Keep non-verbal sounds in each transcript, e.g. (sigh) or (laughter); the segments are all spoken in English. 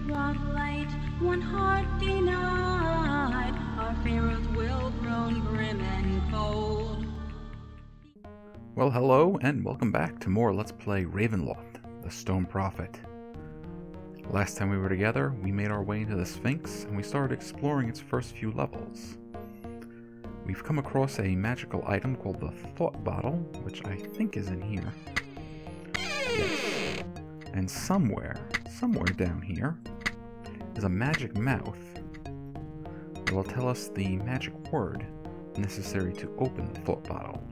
wrought light, one heart denied, our Pharaoh's will grown grim and cold. Well, hello, and welcome back to more Let's Play Ravenloft, the Stone Prophet. Last time we were together, we made our way into the Sphinx, and we started exploring its first few levels. We've come across a magical item called the Thought Bottle, which I think is in here. And somewhere, somewhere down here, is a magic mouth that will tell us the magic word necessary to open the Thought Bottle.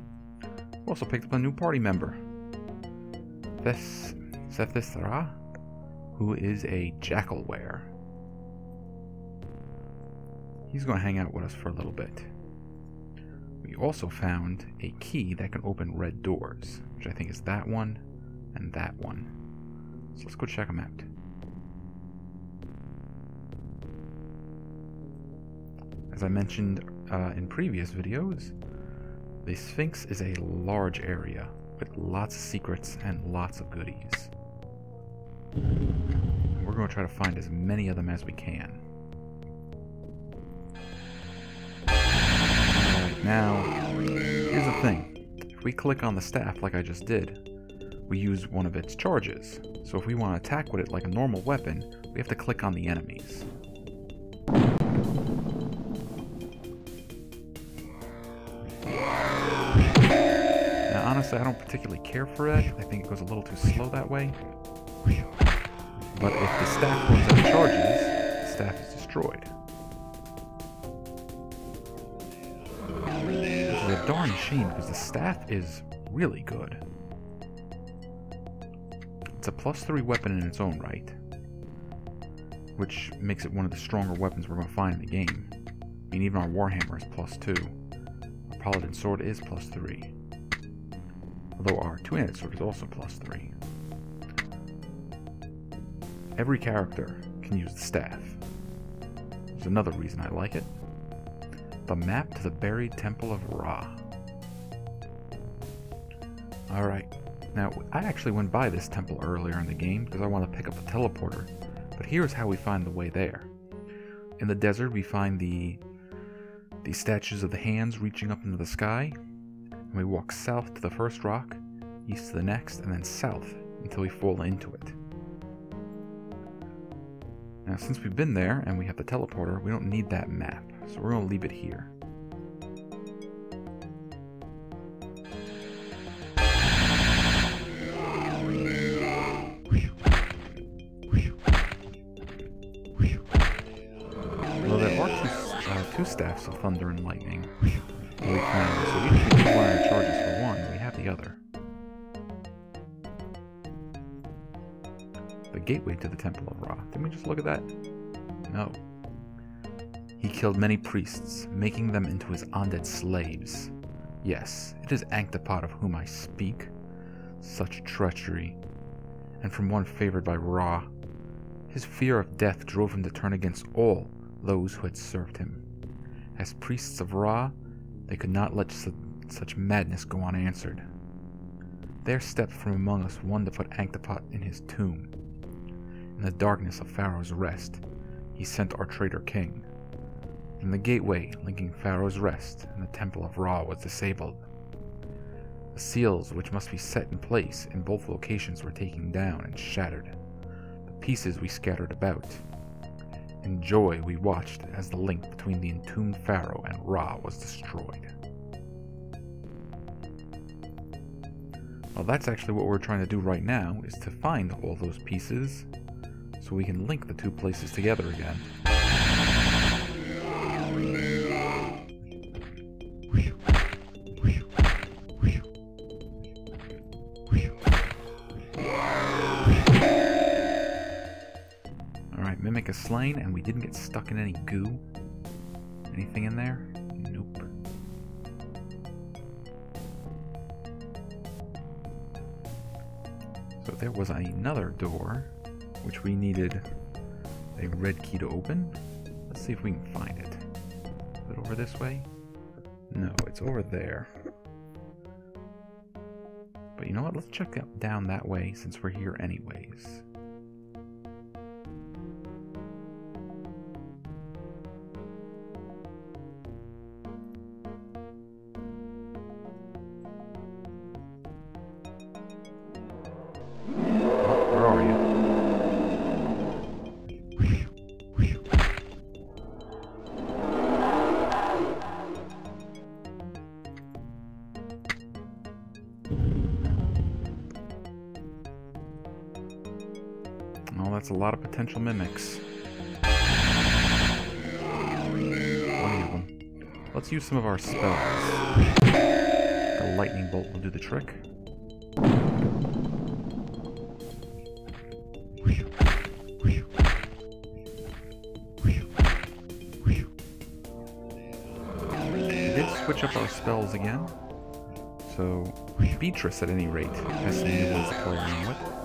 We also picked up a new party member, Thes Sethithra, who is a Jackalwere. He's going to hang out with us for a little bit. We also found a key that can open red doors, which I think is that one and that one. So let's go check them out. As I mentioned uh, in previous videos, the Sphinx is a large area with lots of secrets and lots of goodies. We're going to try to find as many of them as we can. Alright, now, here's the thing. If we click on the staff like I just did, we use one of its charges. So if we want to attack with it like a normal weapon, we have to click on the enemies. Now honestly, I don't particularly care for that. I think it goes a little too slow that way. But if the staff runs out of charges, the staff is destroyed. Is a darn shame because the staff is really good. It's a plus 3 weapon in its own right, which makes it one of the stronger weapons we're going to find in the game. I mean, even our Warhammer is plus 2. Our Paladin Sword is plus 3. Although our two-handed sword is also plus 3. Every character can use the staff. There's another reason I like it. The map to the buried temple of Ra. Alright, now, I actually went by this temple earlier in the game because I want to pick up the teleporter, but here's how we find the way there. In the desert, we find the the statues of the hands reaching up into the sky, and we walk south to the first rock, east to the next, and then south until we fall into it. Now, since we've been there and we have the teleporter, we don't need that map, so we're going to leave it here. Two staffs of thunder and lightning. we so one charges for one, we have the other. The gateway to the Temple of Ra. Didn't we just look at that? No. He killed many priests, making them into his undead slaves. Yes, it is Ankhtepot of whom I speak. Such treachery. And from one favored by Ra. His fear of death drove him to turn against all those who had served him. As priests of Ra, they could not let su such madness go unanswered. There stepped from among us one to put Ankhtepot in his tomb. In the darkness of Pharaoh's rest, he sent our traitor king. And the gateway linking Pharaoh's rest and the temple of Ra was disabled. The seals which must be set in place in both locations were taken down and shattered. The pieces we scattered about, in joy, we watched as the link between the entombed pharaoh and Ra was destroyed. Well, that's actually what we're trying to do right now, is to find all those pieces so we can link the two places together again. Slain, and we didn't get stuck in any goo. Anything in there? Nope. So there was another door, which we needed a red key to open. Let's see if we can find it. Is it over this way? No, it's over there. But you know what? Let's check up down that way since we're here anyways. A lot of potential mimics. Let's use some of our spells. The lightning bolt will do the trick. We did switch up our spells again. So, Beatrice at any rate has some new ones to play around with.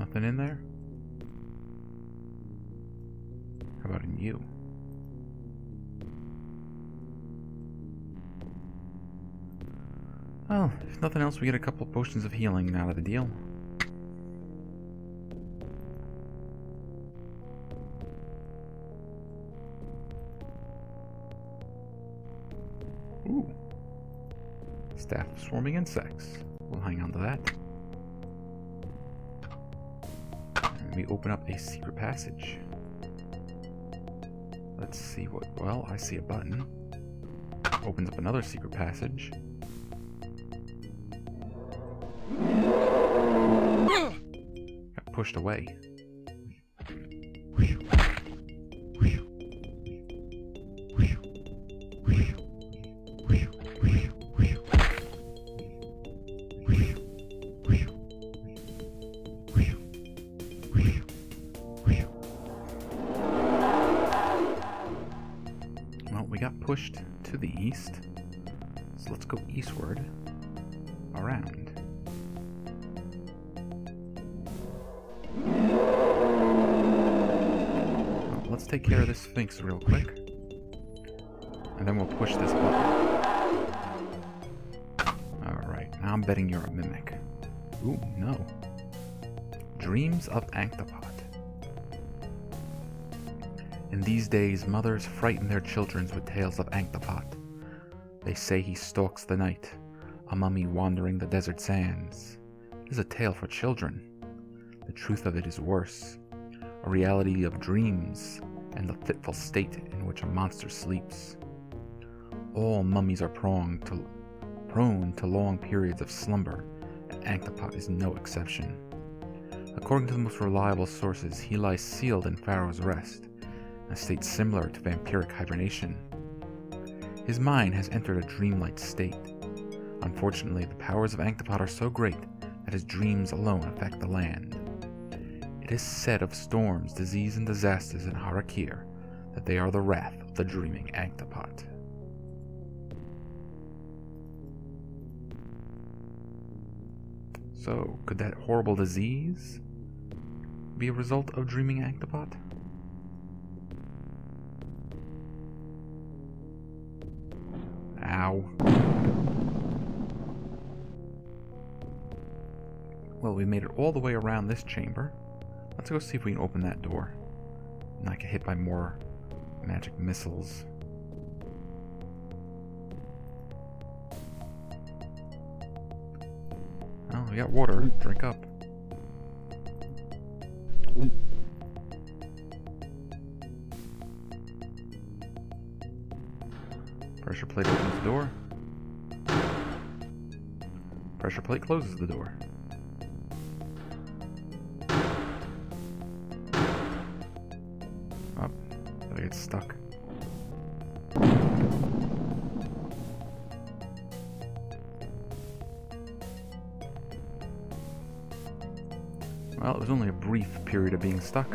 Nothing in there? How about in you? Well, if nothing else, we get a couple potions of healing out of the deal. Ooh. Staff of swarming insects. We'll hang on to that. We open up a secret passage. Let's see what. Well, I see a button. Opens up another secret passage. Got pushed away. Pushed to the east. So let's go eastward. Around. Well, let's take care of this Sphinx real quick. And then we'll push this button. Alright, now I'm betting you're a mimic. Ooh, no. Dreams of Ankhtepot. In these days, mothers frighten their children with tales of Ankhtepot. They say he stalks the night, a mummy wandering the desert sands. It is a tale for children. The truth of it is worse, a reality of dreams and the fitful state in which a monster sleeps. All mummies are prone to, prone to long periods of slumber, and Ankhtepot is no exception. According to the most reliable sources, he lies sealed in Pharaoh's Rest, a state similar to vampiric hibernation. His mind has entered a dreamlike state. Unfortunately, the powers of Ankhtepot are so great that his dreams alone affect the land. It is said of storms, disease, and disasters in Har'Akir that they are the wrath of the dreaming Ankhtepot. So, could that horrible disease be a result of dreaming Ankhtepot? Ow. Well, we made it all the way around this chamber. Let's go see if we can open that door. And Not get hit by more magic missiles. Oh, we got water. Drink up. Pressure plate opens the door. Pressure plate closes the door. Oh, I get stuck. Well, it was only a brief period of being stuck.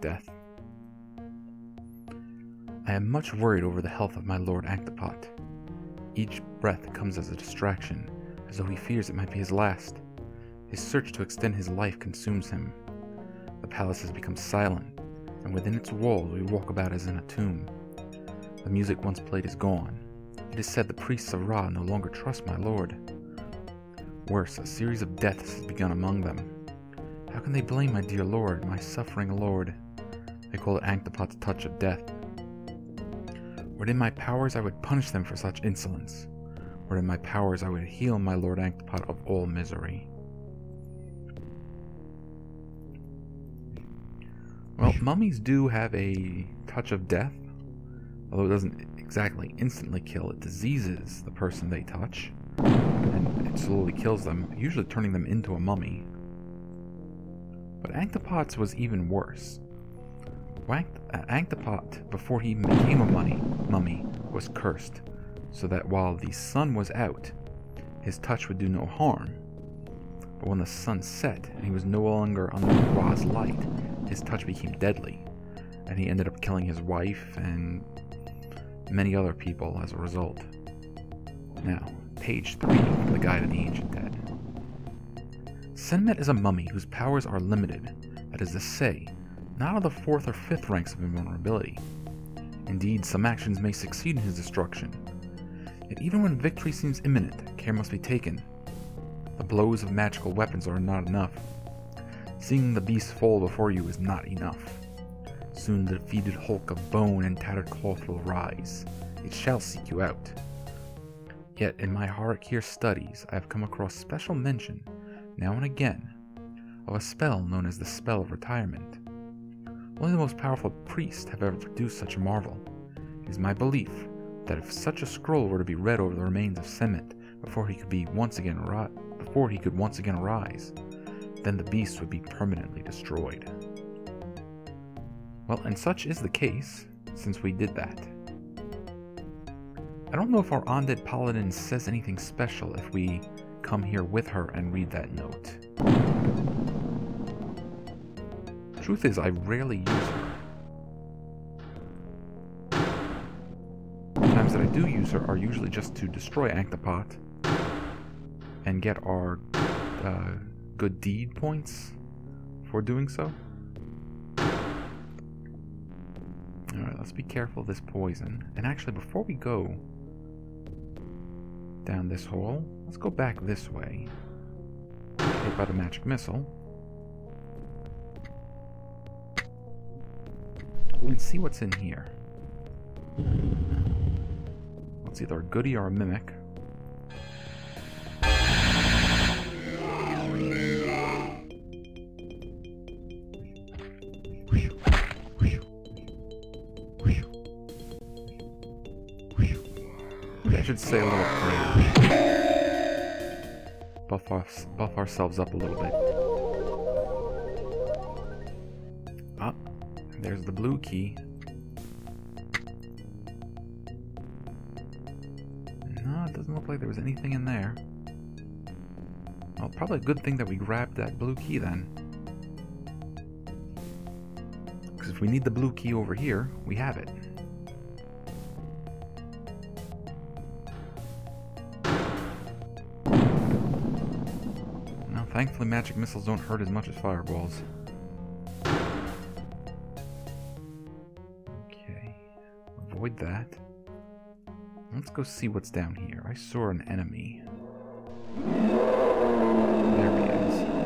Death. I am much worried over the health of my lord Ankhtepot. Each breath comes as a distraction, as though he fears it might be his last. His search to extend his life consumes him. The palace has become silent, and within its walls we walk about as in a tomb. The music once played is gone. It is said the priests of Ra no longer trust my lord. Worse, a series of deaths has begun among them. How can they blame my dear lord, my suffering lord? They call it Ankhtepot's touch of death. Were it in my powers, I would punish them for such insolence. Were it in my powers, I would heal my lord Ankhtepot of all misery. Well, mummies do have a touch of death, although it doesn't exactly instantly kill. It diseases the person they touch, and it slowly kills them, usually turning them into a mummy. But Ankhtepot's was even worse. Ankhtepot, before he became a mummy, mummy, was cursed, so that while the sun was out, his touch would do no harm. But when the sun set and he was no longer under Ra's light, his touch became deadly, and he ended up killing his wife and many other people as a result. Now, page 3 of the Guide to the Ancient Dead. Senemet is a mummy whose powers are limited, that is to say, not of the fourth or fifth ranks of invulnerability. Indeed, some actions may succeed in his destruction. Yet even when victory seems imminent, care must be taken. The blows of magical weapons are not enough. Seeing the beast fall before you is not enough. Soon the defeated hulk of bone and tattered cloth will rise. It shall seek you out. Yet in my Har'Akir studies, I have come across special mention, now and again, of a spell known as the Spell of Retirement. Only the most powerful priests have ever produced such a marvel. It is my belief that if such a scroll were to be read over the remains of Semet before he could be once again before he could once again arise, then the beast would be permanently destroyed. Well, and such is the case, since we did that. I don't know if our undead paladin says anything special if we come here with her and read that note. Truth is, I rarely use her. The times that I do use her are usually just to destroy Ankhtepot and get our uh, good deed points for doing so. Alright, let's be careful of this poison. And actually, before we go down this hole, let's go back this way. Hit by the magic missile. And see what's in here. It's either a goody or a mimic. should say a little prayer. Buff, our, buff ourselves up a little bit. The blue key. No, it doesn't look like there was anything in there. Well, probably a good thing that we grabbed that blue key then. Because if we need the blue key over here, we have it. Now, thankfully, magic missiles don't hurt as much as fireballs. Avoid that. Let's go see what's down here. I saw an enemy. There he is.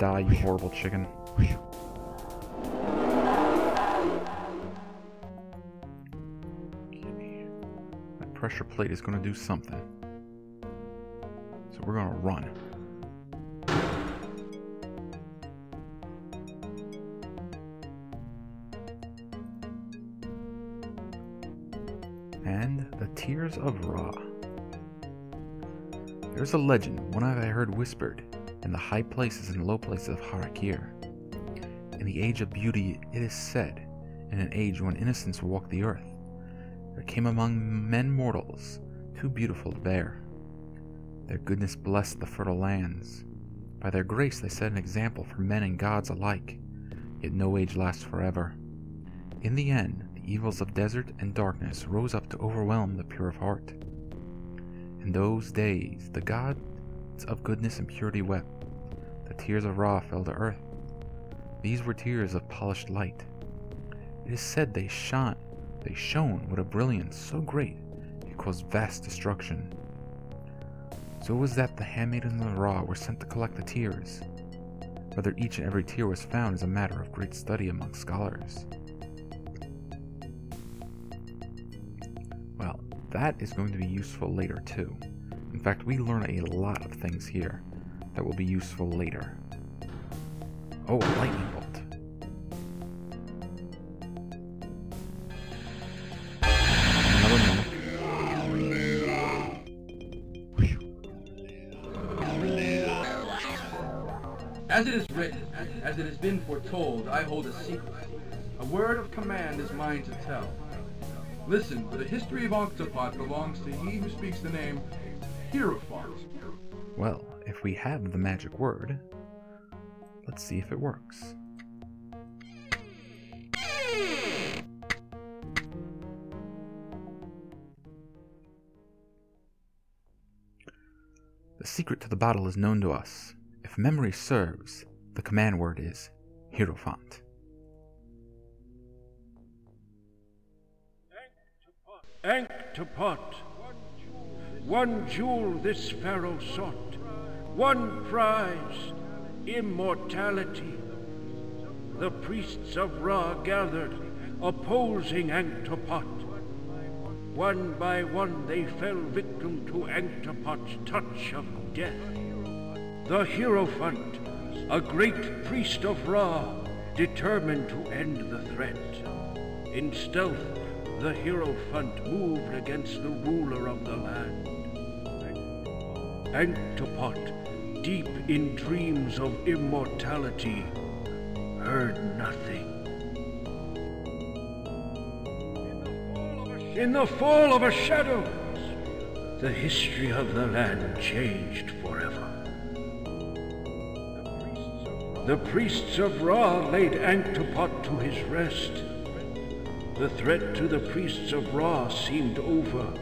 die, you horrible chicken. Plate is going to do something. So we're going to run. And the Tears of Ra. There's a legend, one I heard whispered, in the high places and low places of Har'Akir. In the age of beauty, it is said, in an age when innocence walked the earth, there came among men mortals too beautiful to bear. Their goodness blessed the fertile lands. By their grace they set an example for men and gods alike, yet no age lasts forever. In the end, the evils of desert and darkness rose up to overwhelm the pure of heart. In those days, the gods of goodness and purity wept. The tears of Ra fell to earth. These were tears of polished light. It is said they shone, they shone with a brilliance so great it caused vast destruction. So it was that the handmaidens of the Ra were sent to collect the tears. Whether each and every tear was found is a matter of great study among scholars. Well, that is going to be useful later too. In fact, we learn a lot of things here that will be useful later. Oh, a lightning bolt. Been foretold, I hold a secret. A word of command is mine to tell. Listen, for the history of Ankhtepot belongs to he who speaks the name Hierophant. Well, if we have the magic word, let's see if it works. The secret to the bottle is known to us. If memory serves, the command word is Hierophant. Ankhtepot. One jewel this pharaoh sought, one prize, immortality. The priests of Ra gathered, opposing Ankhtepot. One by one they fell victim to Ankhtepot's touch of death. The Hierophant, a great priest of Ra, determined to end the threat. In stealth, the Hierophant moved against the ruler of the land. Ankhtepot, deep in dreams of immortality, heard nothing. In the fall of a shadow, the history of the land changed forever. The priests of Ra laid Ankhtepot to his rest. The threat to the priests of Ra seemed over,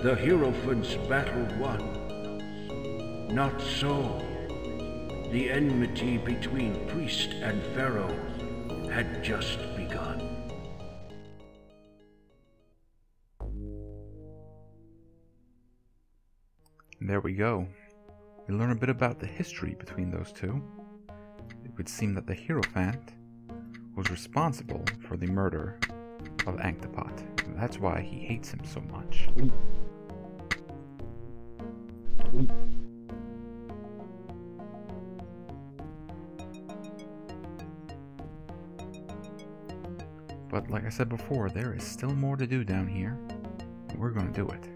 the Hierophant's battle won. Not so. The enmity between priest and pharaoh had just begun. There we go. We learn a bit about the history between those two. It would seem that the Hierophant was responsible for the murder of Ankhtepot. That's why he hates him so much. But like I said before, there is still more to do down here. We're gonna do it.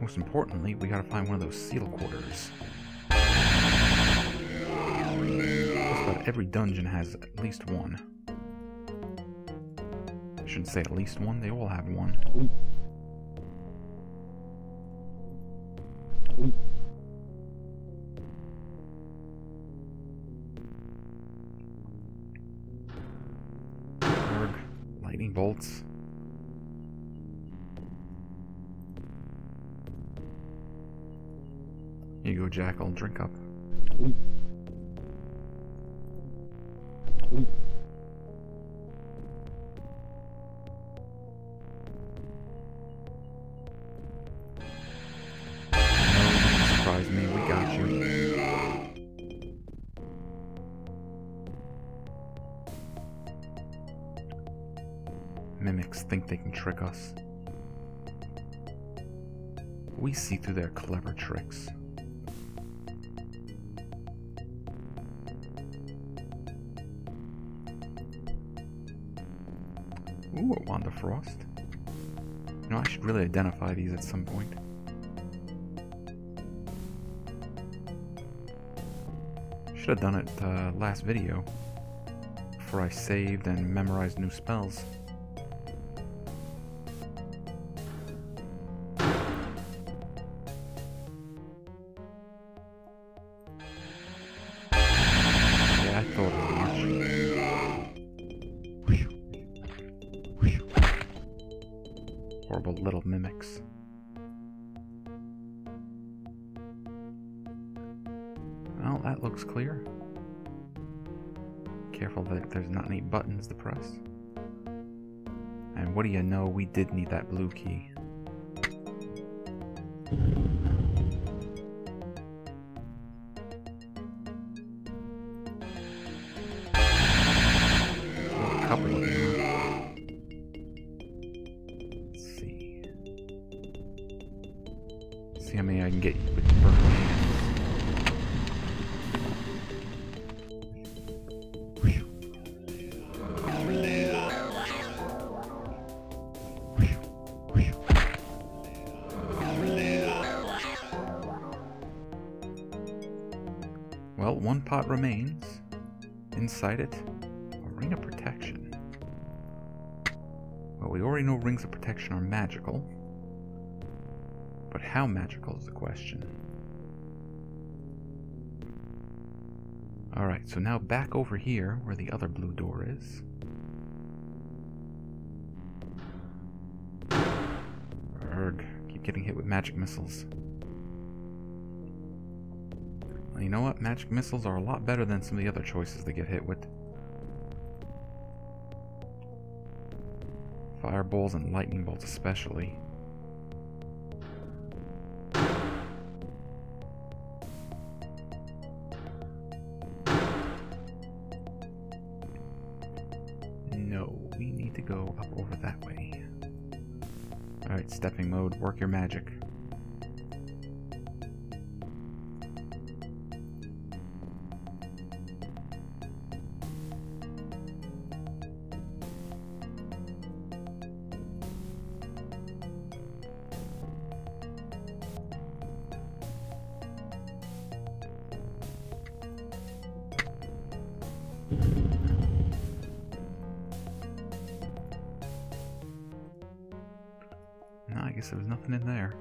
Most importantly, we gotta find one of those seal quarters. Every dungeon has at least one. I shouldn't say at least one, they all have one. Lightning bolts. You go, Jackal, drink up. Mimics think they can trick us. We see through their clever tricks. Ooh, a Wand of Frost. You know, I should really identify these at some point. Should have done it uh, last video. Before I saved and memorized new spells. That looks clear. Careful that there's not any buttons to press. And what do you know, we did need that blue key. Inside it, a ring of protection. Well, we already know rings of protection are magical. But how magical is the question? Alright, so now back over here where the other blue door is. Erg, keep getting hit with magic missiles. You know what? Magic missiles are a lot better than some of the other choices they get hit with. Fireballs and lightning bolts especially. No, we need to go up over that way. Alright, stepping mode, work your magic. No, I there was nothing in there.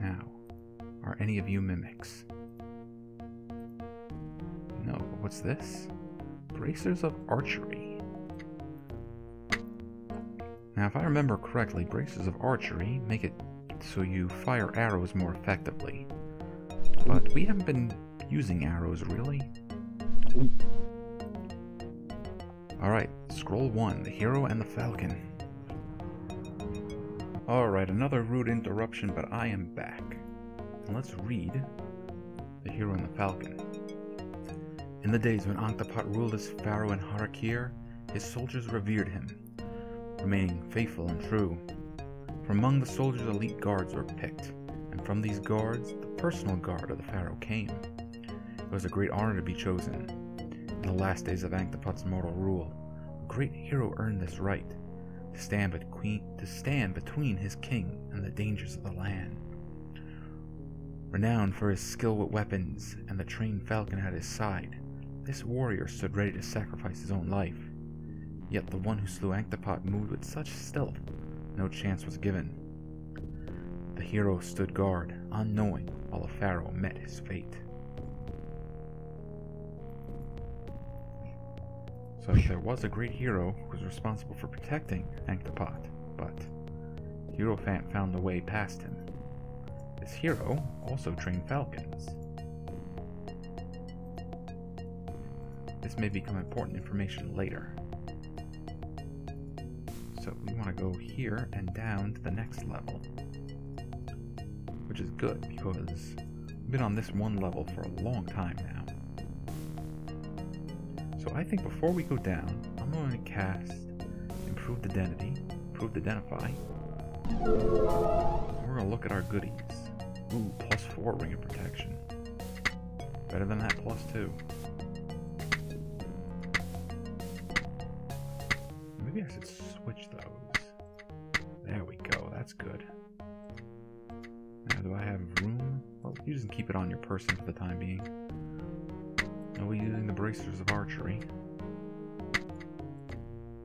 Now, are any of you mimics? No, what's this? Bracers of archery. Now, if I remember correctly, bracers of archery make it so you fire arrows more effectively. But we haven't been using arrows, really. Alright, scroll 1 The Hero and the Falcon. Alright, another rude interruption, but I am back. Let's read The Hero and the Falcon. In the days when Ankhtepot ruled as pharaoh in Har'Akir, his soldiers revered him, remaining faithful and true. From among the soldiers, elite guards were picked, and from these guards, the personal guard of the pharaoh came. It was a great honor to be chosen. In the last days of Ankhtepot's mortal rule, a great hero earned this right to stand between to stand between his king and the dangers of the land. Renowned for his skill with weapons and the trained falcon at his side, this warrior stood ready to sacrifice his own life. Yet the one who slew Ankhtepot moved with such stealth, no chance was given. The hero stood guard, unknowing, while the pharaoh met his fate. So there was a great hero who was responsible for protecting Ankhtepot, but Hierophant found a way past him. This hero also trained falcons. This may become important information later. So we want to go here and down to the next level. Which is good because we've been on this one level for a long time now. So I think before we go down, I'm going to cast Improved Identity, Improved Identify. We're going to look at our goodies. Ooh, plus 4 Ring of Protection. Better than that plus 2. Maybe I should switch those. There we go, that's good. Now, do I have room? Well, you just keep it on your person for the time being. Now we're using the bracers of archery.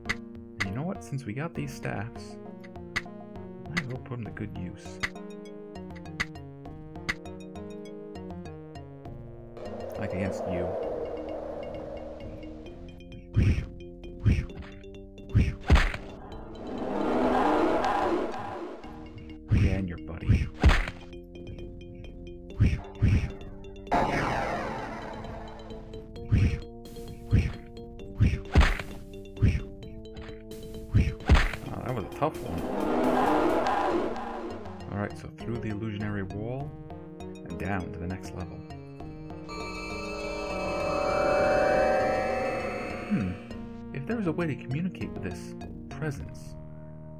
And you know what? Since we got these staffs, might as well put them to good use. Like against you. Tough one. Alright, so through the illusionary wall and down to the next level. Hmm. If there is a way to communicate with this presence,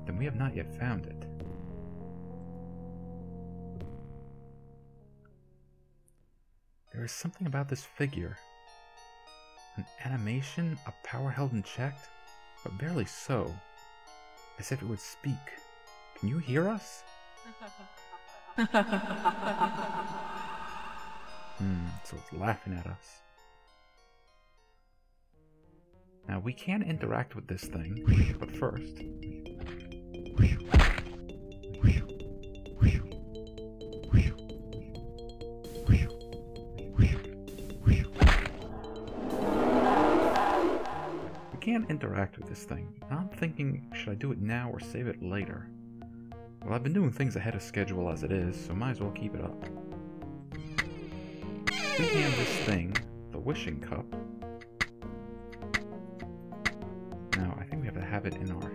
then we have not yet found it. There is something about this figure. An animation, a power held in check, but barely so. As if it would speak. Can you hear us? (laughs) Hmm, so it's laughing at us. Now we can interact with this thing, but first. We can interact with this thing. I'm thinking, should I do it now or save it later? Well, I've been doing things ahead of schedule as it is, so might as well keep it up. We hand this thing the wishing cup. Now, I think we have to have it in our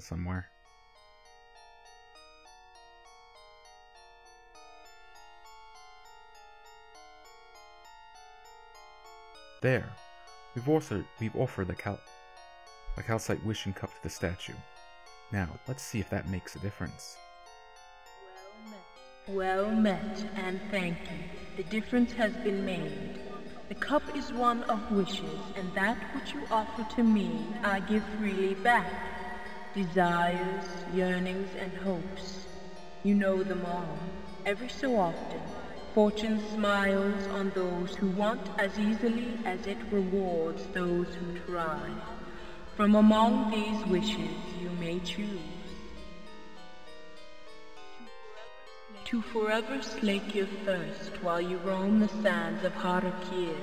Somewhere. There. We've also we've offered the cal the calcite wishing cup to the statue. Now, let's see if that makes a difference. Well met, and thank you. The difference has been made. The cup is one of wishes, and that which you offer to me I give freely back. Desires, yearnings, and hopes. You know them all. Every so often, fortune smiles on those who want as easily as it rewards those who try. From among these wishes you may choose. to forever slake your thirst while you roam the sands of Har'Akir,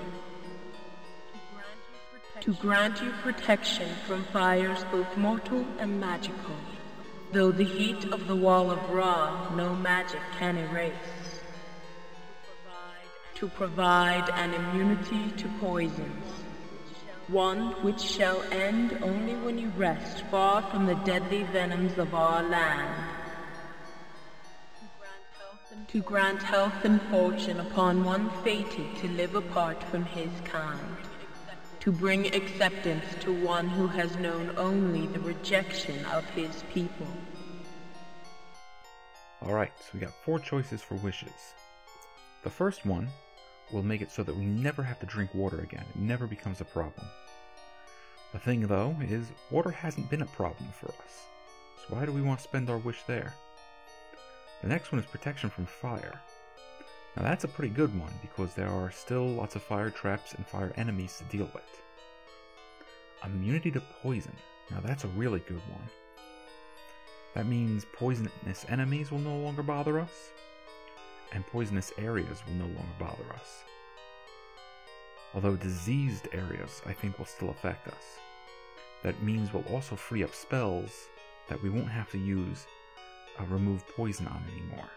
to grant you protection from fires both mortal and magical, though the heat of the wall of Ra no magic can erase, to provide an immunity to poisons, one which shall end only when you rest far from the deadly venoms of our land. To grant health and fortune upon one fated to live apart from his kind, to bring acceptance to one who has known only the rejection of his people. Alright, so we got four choices for wishes. The first one will make it so that we never have to drink water again. It never becomes a problem. The thing, though, is water hasn't been a problem for us. So why do we want to spend our wish there? The next one is protection from fire. Now that's a pretty good one because there are still lots of fire traps and fire enemies to deal with. Immunity to poison. Now that's a really good one. That means poisonous enemies will no longer bother us, and poisonous areas will no longer bother us. Although diseased areas I think will still affect us. That means we'll also free up spells that we won't have to use uh, remove poison on anymore.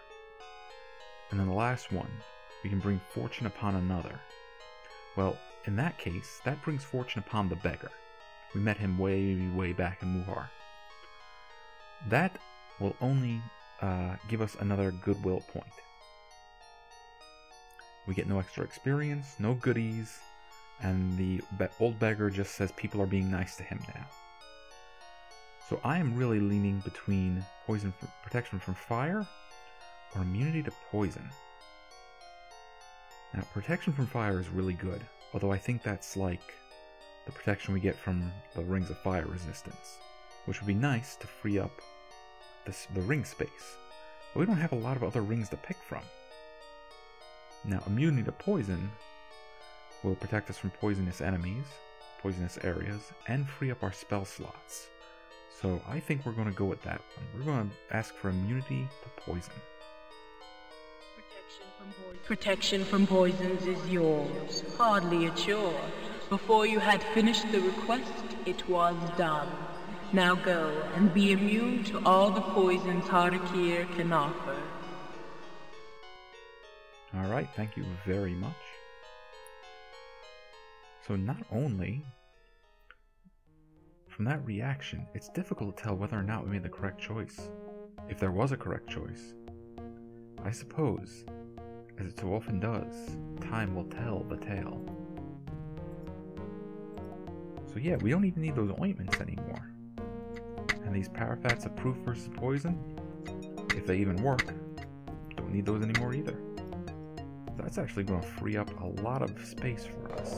And then the last one, we can bring fortune upon another. Well, in that case, that brings fortune upon the beggar. We met him way, way back in Muhar. That will only uh, give us another goodwill point. We get no extra experience, no goodies, and the old beggar just says people are being nice to him now. So I am really leaning between poison protection from fire or immunity to poison. Now, protection from fire is really good, although I think that's like the protection we get from the Rings of Fire resistance, which would be nice to free up this, the ring space. But we don't have a lot of other rings to pick from. Now, immunity to poison will protect us from poisonous enemies, poisonous areas, and free up our spell slots. So I think we're going to go with that one. We're going to ask for immunity to poison. Protection from, poisons is yours. Hardly a chore. Before you had finished the request, it was done. Now go and be immune to all the poisons Har'Akir can offer. Alright, thank you very much. So not only from that reaction, it's difficult to tell whether or not we made the correct choice. If there was a correct choice. I suppose, as it so often does, time will tell the tale. So yeah, we don't even need those ointments anymore. And these parafats of proof versus poison, if they even work, don't need those anymore either. That's actually going to free up a lot of space for us.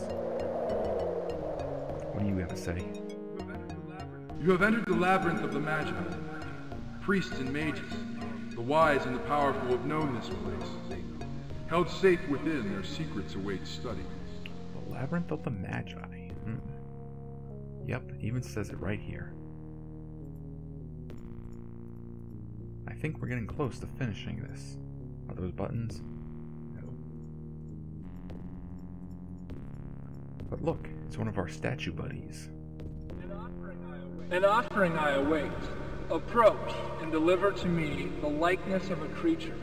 What do you got to say? You have entered the labyrinth of the Magi. Priests and mages, the wise and the powerful have known this place. Held safe within, their secrets await study. The Labyrinth of the Magi. Hmm. Yep, it even says it right here. I think we're getting close to finishing this. Are those buttons? No. But look, it's one of our statue buddies. An offering I await. Approach and deliver to me the likeness of a creature.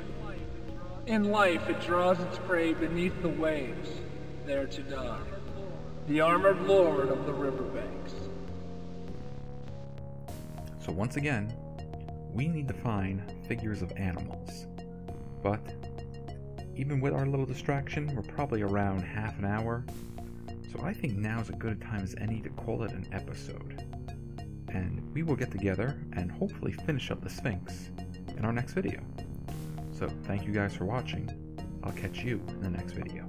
In life it draws its prey beneath the waves, there to die. The armored lord of the riverbanks. So once again, we need to find figures of animals. But even with our little distraction, we're probably around half an hour. So I think now's a good time as any to call it an episode. And we will get together and hopefully finish up the Sphinx in our next video. So thank you guys for watching. I'll catch you in the next video.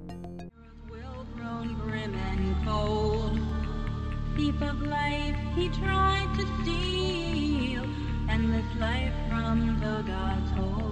of life, he tried to steal life from the gods' hold.